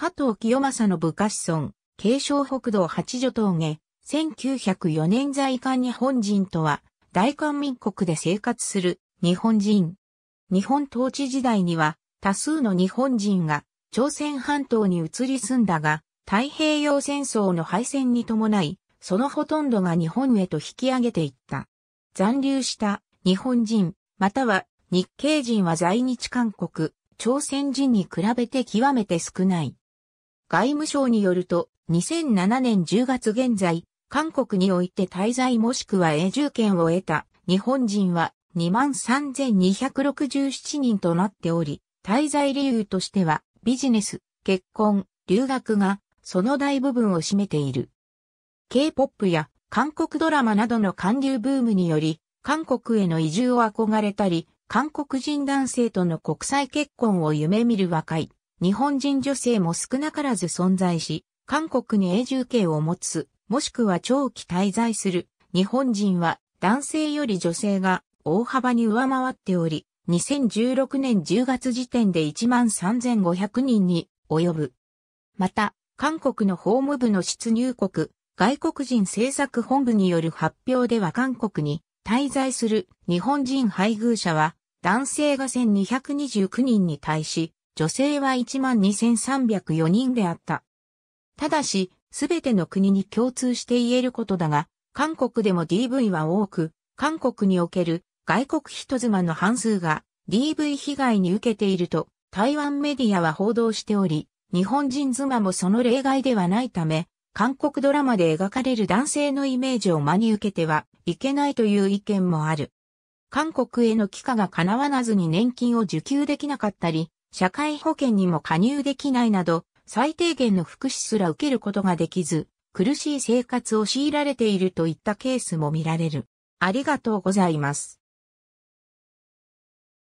加藤清正の部下子孫、継承北道八女峠、1904年在韓日本人とは、大韓民国で生活する日本人。日本統治時代には多数の日本人が朝鮮半島に移り住んだが、太平洋戦争の敗戦に伴い、そのほとんどが日本へと引き上げていった。残留した日本人、または日系人は在日韓国、朝鮮人に比べて極めて少ない。外務省によると、2007年10月現在、韓国において滞在もしくは永住権を得た日本人は23,267人となっており、滞在理由としてはビジネス、結婚、留学がその大部分を占めている。K-POP や韓国ドラマなどの韓流ブームにより、韓国への移住を憧れたり、韓国人男性との国際結婚を夢見る若い日本人女性も少なからず存在し、韓国に永住権を持つ、もしくは長期滞在する日本人は男性より女性が大幅に上回っており、2016年10月時点で13,500人に及ぶ。また、韓国の法務部の出入国、外国人政策本部による発表では韓国に滞在する日本人配偶者は男性が1229人に対し、女性は12,304人であった。ただし、すべての国に共通して言えることだが、韓国でも DV は多く、韓国における外国人妻の半数が DV 被害に受けていると台湾メディアは報道しており、日本人妻もその例外ではないため、韓国ドラマで描かれる男性のイメージを真に受けてはいけないという意見もある。韓国への帰化が叶わなずに年金を受給できなかったり、社会保険にも加入できないなど、最低限の福祉すら受けることができず、苦しい生活を強いられているといったケースも見られる。ありがとうございます。